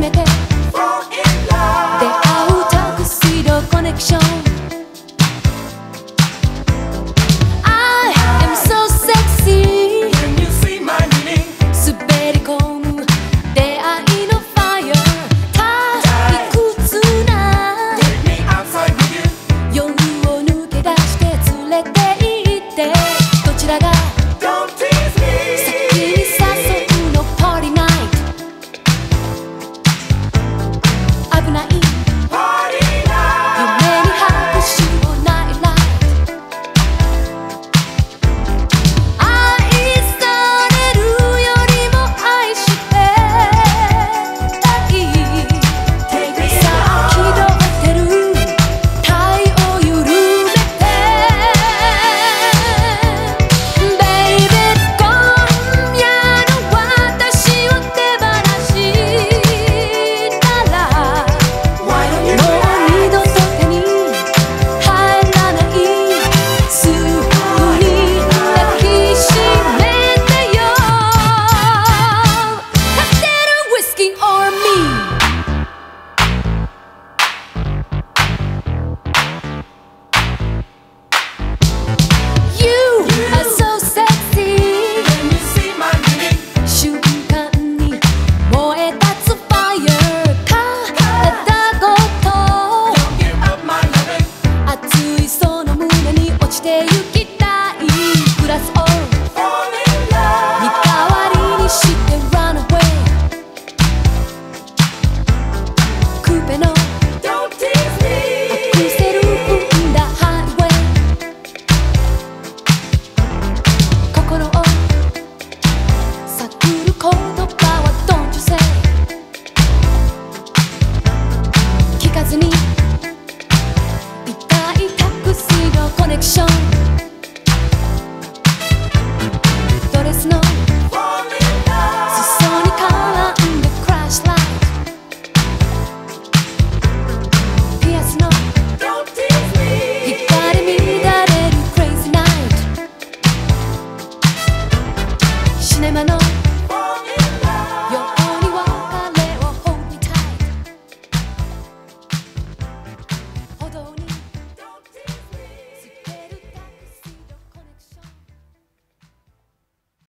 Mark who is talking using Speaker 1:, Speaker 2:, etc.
Speaker 1: 出会うタクシードコネクション。I am so sexy 滑り込む出会いのファイヤー。退屈な。夜を抜け出して連れて行って。どちらが connexion. Don't know.